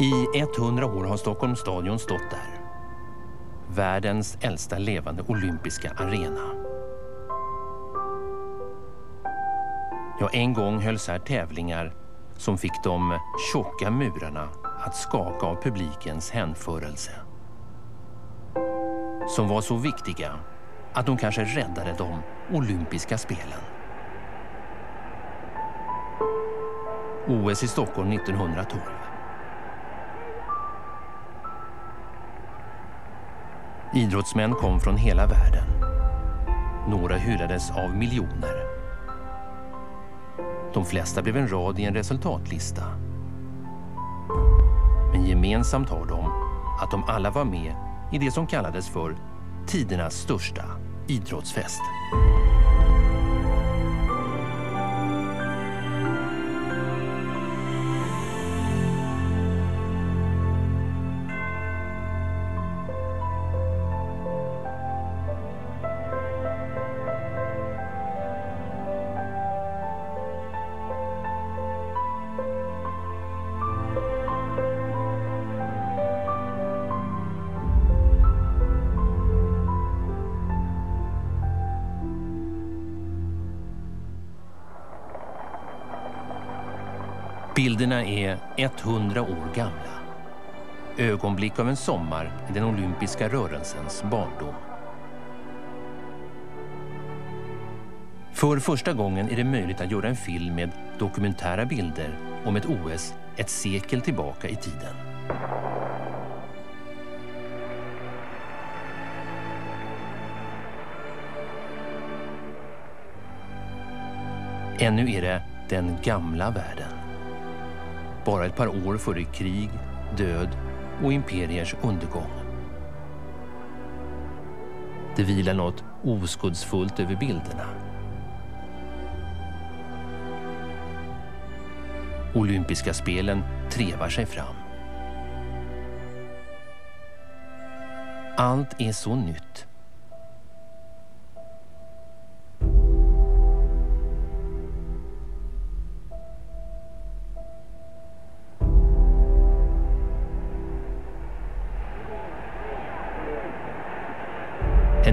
I 100 år har Stockholms stadion stått där. Världens äldsta levande olympiska arena. Ja, en gång hölls här tävlingar som fick de tjocka murarna att skaka av publikens hänförelse. Som var så viktiga att de kanske räddade de olympiska spelen. OS i Stockholm 1912. Idrottsmän kom från hela världen. Några hyllades av miljoner. De flesta blev en rad i en resultatlista. Men gemensamt har de att de alla var med i det som kallades för tidernas största idrottsfest. Bilderna är 100 år gamla. Ögonblick av en sommar i den olympiska rörelsens barndom. För första gången är det möjligt att göra en film med dokumentära bilder om ett OS ett sekel tillbaka i tiden. Ännu är det den gamla världen. Bara ett par år före krig, död och imperiers undergång. Det vilar något oskuldsfullt över bilderna. Olympiska spelen trevar sig fram. Allt är så nytt.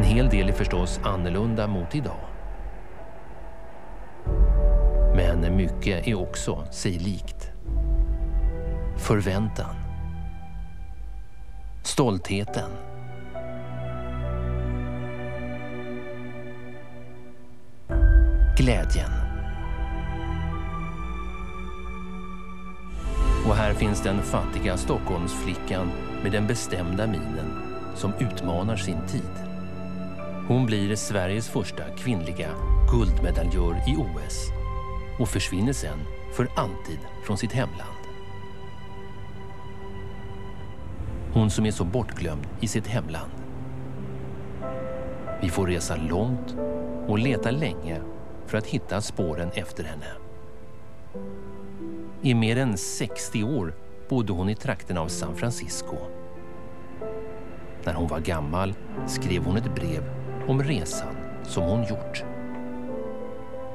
Hel del är förstås annorlunda mot idag. Men mycket är också sig likt. Förväntan. Stoltheten. Glädjen. Och här finns den fattiga Stockholmsflickan med den bestämda minen som utmanar sin tid. Hon blir Sveriges första kvinnliga guldmedaljör i OS och försvinner sen för alltid från sitt hemland. Hon som är så bortglömd i sitt hemland. Vi får resa långt och leta länge för att hitta spåren efter henne. I mer än 60 år bodde hon i trakten av San Francisco. När hon var gammal skrev hon ett brev om resan som hon gjort.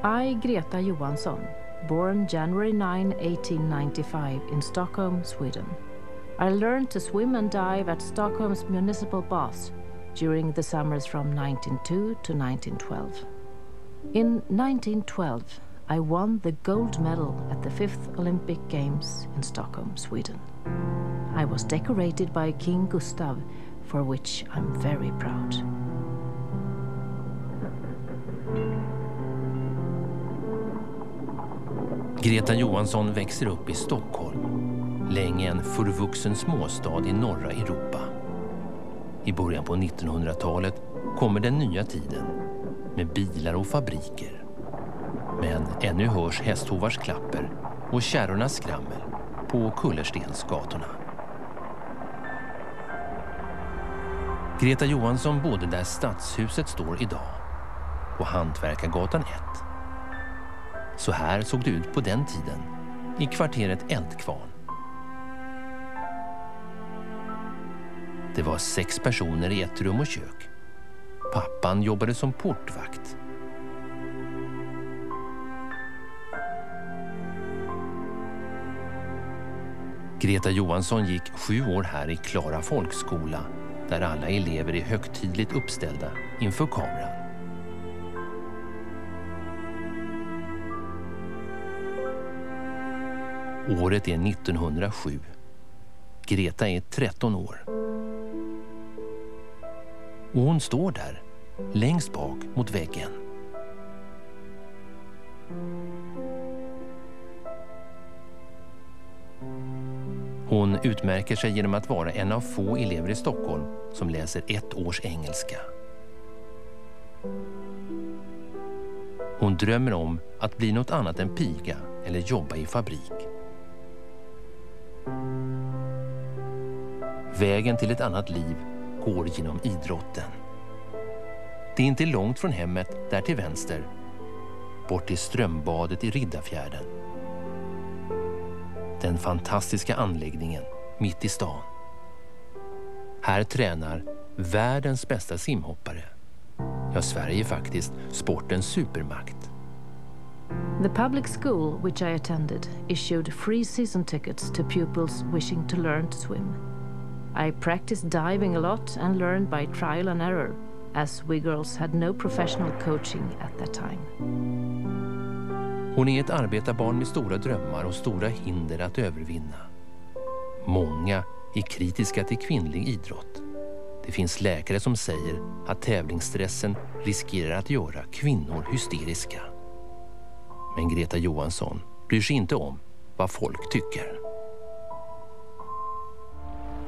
I, Greta Johansson, born January 9, 1895 in Stockholm, Sweden. I learned to swim and dive at Stockholm's municipal baths during the summers from 1902 to 1912. In 1912, I won the gold medal at the fifth Olympic Games in Stockholm, Sweden. I was decorated by King Gustav, for which I'm very proud. Greta Johansson växer upp i Stockholm, länge en förvuxen småstad i norra Europa. I början på 1900-talet kommer den nya tiden med bilar och fabriker. Men ännu hörs hästhovars klapper och kärrornas skrammel på kullerstensgatorna. Greta Johansson bodde där stadshuset står idag, på Hantverkargatan 1. Så här såg det ut på den tiden, i kvarteret Eldkvarn. Det var sex personer i ett rum och kök. Pappan jobbade som portvakt. Greta Johansson gick sju år här i Klara folkskola där alla elever är högtidligt uppställda inför kameran. Året är 1907. Greta är 13 år. Och hon står där, längst bak mot väggen. Hon utmärker sig genom att vara en av få elever i Stockholm som läser ett års engelska. Hon drömmer om att bli något annat än piga eller jobba i fabrik. Vägen till ett annat liv går genom idrotten. Det är inte långt från hemmet där till vänster, bort till strömbadet i Riddarfjärden. Den fantastiska anläggningen mitt i stan. Här tränar världens bästa simhoppare. Ja, Sverige är faktiskt sportens supermakt. The public school which I attended issued free season tickets to pupils wishing to learn to swim. I practiced diving a lot and learned by trial and error, as we girls had no professional coaching at that time. Hon är ett arbetarbarn med stora drömmar och stora hinder att övervinna. Många är kritiska till kvinnlig idrott. Det finns läkare som säger att tävlingsstressen riskerar att göra kvinnor hysteriska. Men Greta Johansson bryr sig inte om vad folk tycker.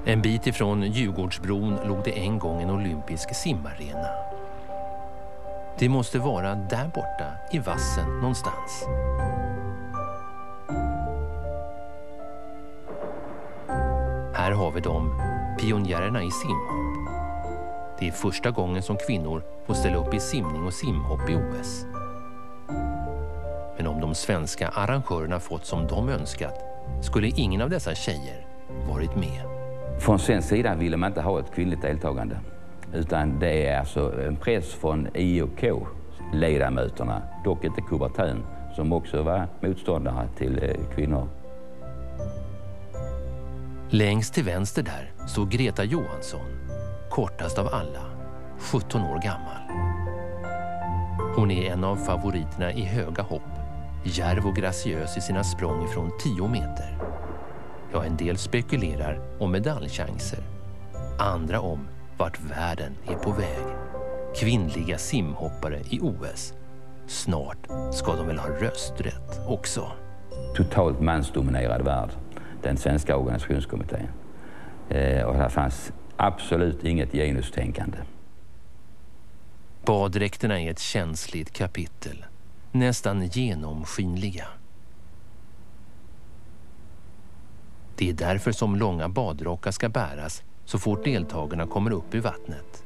En bit ifrån Djurgårdsbron låg det en gång en olympisk simarena. Det måste vara där borta i vassen någonstans. Här har vi dem, pionjärerna i simhopp. Det är första gången som kvinnor får ställa upp i simning och simhopp i OS. Men om de svenska arrangörerna fått som de önskat skulle ingen av dessa tjejer varit med. Från svensk sida ville man inte ha ett kvinnligt deltagande. Utan det är alltså en press från IOK-ledamöterna, dock inte Kubertön, som också var motståndare till eh, kvinnor. Längst till vänster där stod Greta Johansson, kortast av alla, 17 år gammal. Hon är en av favoriterna i höga hopp, järv och graciös i sina språng ifrån 10 meter. Ja, en del spekulerar om medaljchanser, andra om vart världen är på väg. Kvinnliga simhoppare i OS. Snart ska de väl ha rösträtt också. Totalt mansdominerad värld, den svenska organisationskommittén. Eh, och här fanns absolut inget genustänkande. Baddräkterna är ett känsligt kapitel. Nästan genomskinliga. Det är därför som långa badrockar ska bäras så fort deltagarna kommer upp ur vattnet.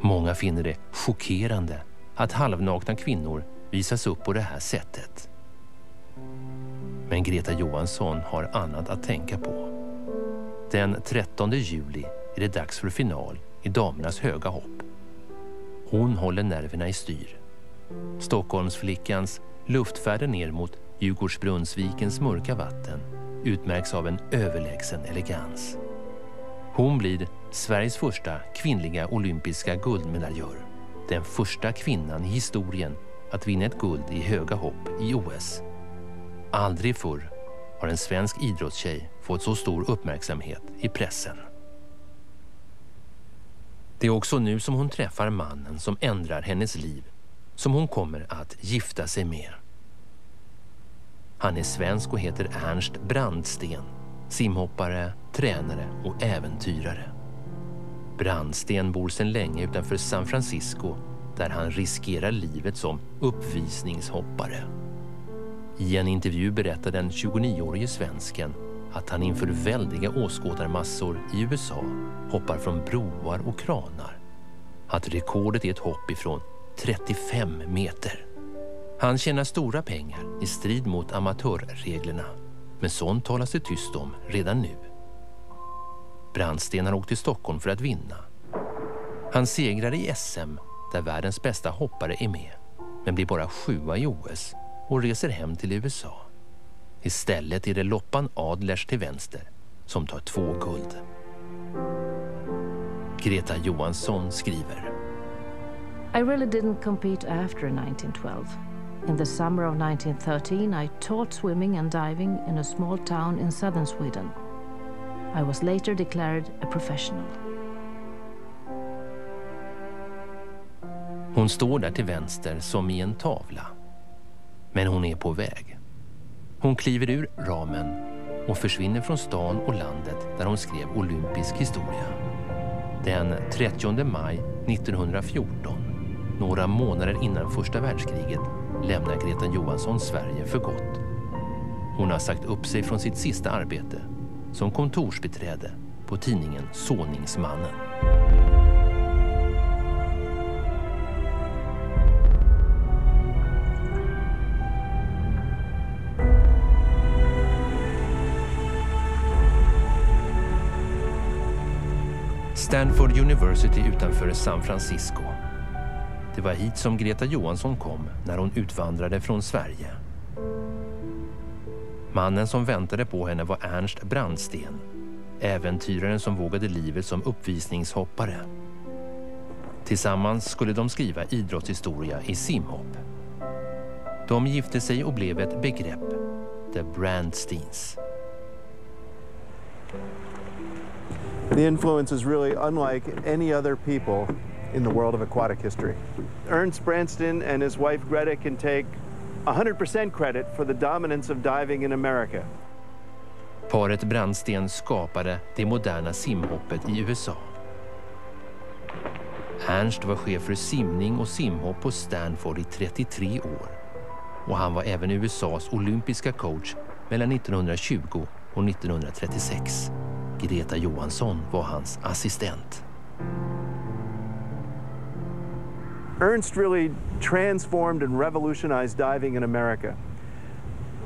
Många finner det chockerande att halvnakna kvinnor visas upp på det här sättet. Men Greta Johansson har annat att tänka på. Den 13 juli är det dags för final i damernas höga hopp. Hon håller nerverna i styr. Stockholmsflickans luftfärder ner mot Djurgårdsbrunnsvikens mörka vatten utmärks av en överlägsen elegans. Hon blir Sveriges första kvinnliga olympiska guldmedaljör. Den första kvinnan i historien att vinna ett guld i höga hopp i OS. Aldrig förr har en svensk idrottstjej fått så stor uppmärksamhet i pressen. Det är också nu som hon träffar mannen som ändrar hennes liv, som hon kommer att gifta sig med. Han är svensk och heter Ernst Brandsten, simhoppare, tränare och äventyrare. Brandsten bor sedan länge utanför San Francisco där han riskerar livet som uppvisningshoppare. I en intervju berättar den 29-årige svensken att han inför väldiga åskådarmassor i USA hoppar från broar och kranar. Att rekordet är ett hopp ifrån 35 meter. Han tjänar stora pengar i strid mot amatörreglerna. Men sånt talas det tyst om redan nu. Brandsten har åkt till Stockholm för att vinna. Han segrar i SM där världens bästa hoppare är med men blir bara sjua i OS och reser hem till USA. Istället är det Loppan Adlers till vänster som tar två guld. Greta Johansson skriver. I really didn't compete after 1912. In the summer of 1913 I taught swimming and diving in a small town in southern Sweden. I was later declared a professional. Hon står där till vänster som i en tavla. Men hon är på väg. Hon kliver ur ramen och försvinner från stan och landet där hon skrev olympisk historia. Den 30 maj 1914, några månader innan första världskriget, lämnar Greta Johansson Sverige för gott. Hon har sagt upp sig från sitt sista arbete som kontorsbiträde på tidningen Såningsmannen. Stanford University utanför San Francisco. Det var hit som Greta Johansson kom när hon utvandrade från Sverige. Mannen som väntade på henne var Ernst Brandsten, äventyraren som vågade livet som uppvisningshoppare. Tillsammans skulle de skriva idrottshistoria i simhopp. De gifte sig och blev ett begrepp, The Brandsteens. The influence is really unlike any other people in the world of aquatic history. Ernst Branston and his wife Greta can take 100% credit for the dominance of diving in America. Paret Brandsten skapade det moderna simhoppet i USA. Ernst var chef för simning och simhopp på Stanford i 33 år. Och han var även USAs olympiska coach mellan 1920 och 1936. Greta Johansson var hans assistent. Ernst really transformed and revolutionized diving in America.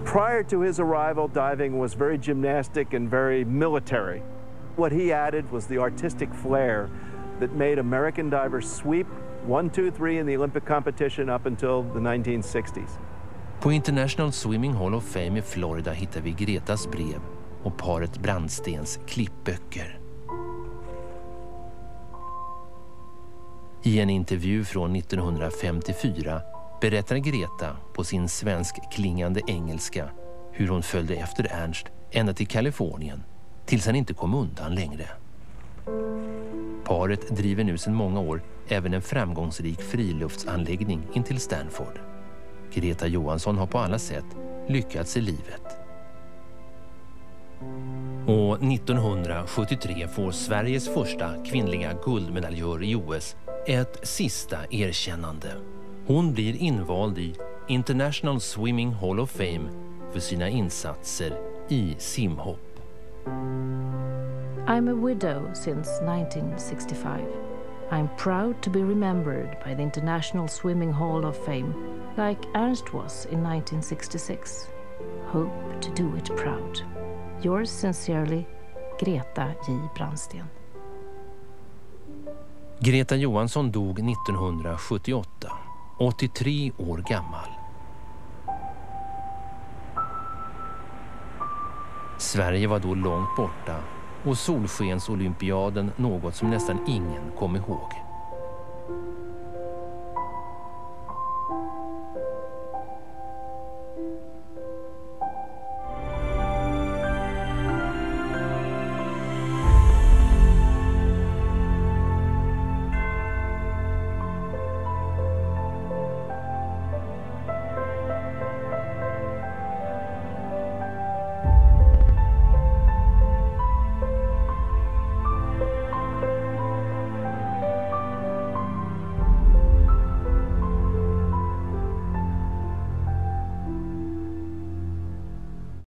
Prior to his arrival, diving was very gymnastic and very military. What he added was the artistic flair that made American divers sweep one, two, three in the Olympic competition up until the 1960s. På International Swimming Hall of Fame i Florida hittar vi Gretas brev och paret Brandstens klippböcker. I en intervju från 1954 berättar Greta på sin svensk-klingande engelska hur hon följde efter Ernst ända till Kalifornien tills han inte kom undan längre. Paret driver nu sedan många år även en framgångsrik friluftsanläggning intill Stanford. Greta Johansson har på alla sätt lyckats i livet. Och 1973 får Sveriges första kvinnliga guldmedaljör i OS ett sista erkännande. Hon blir invald i International Swimming Hall of Fame för sina insatser i simhopp. I'm a widow since 1965. I'm proud to be remembered by the International Swimming Hall of Fame, like Ernst was in 1966. Hope to do it proud. Yours sincerely, Greta J. Brandsten. Greta Johansson dog 1978, 83 år gammal. Sverige var då långt borta och Solskensolympiaden något som nästan ingen kom ihåg.